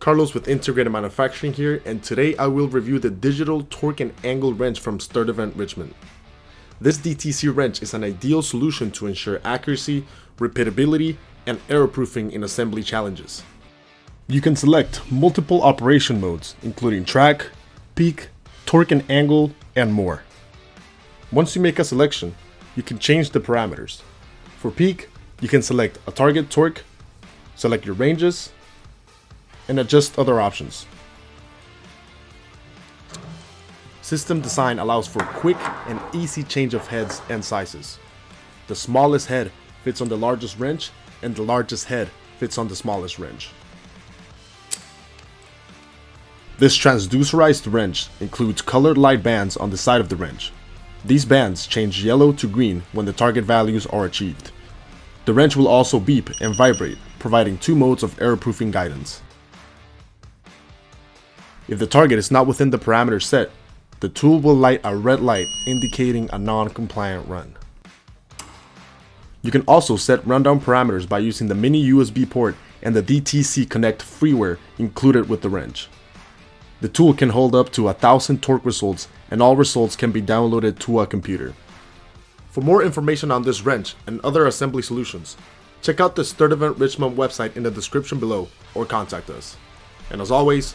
Carlos with Integrated Manufacturing here, and today I will review the digital torque and angle wrench from Sturtevant Richmont. This DTC wrench is an ideal solution to ensure accuracy, repeatability, and error proofing in assembly challenges. You can select multiple operation modes, including track, peak, torque and angle, and more. Once you make a selection, you can change the parameters. For peak, you can select a target torque, select your ranges, and uh, adjust other options. System design allows for quick and easy change of heads and sizes. The smallest head fits on the largest wrench and the largest head fits on the smallest wrench. This transducerized wrench includes colored light bands on the side of the wrench. These bands change yellow to green when the target values are achieved. The wrench will also beep and vibrate, providing two modes of error-proofing guidance. If the target is not within the parameter set, the tool will light a red light indicating a non-compliant run. You can also set rundown parameters by using the mini USB port and the DTC Connect freeware included with the wrench. The tool can hold up to a thousand torque results and all results can be downloaded to a computer. For more information on this wrench and other assembly solutions, check out the Sturtevant Richmont website in the description below or contact us. And as always,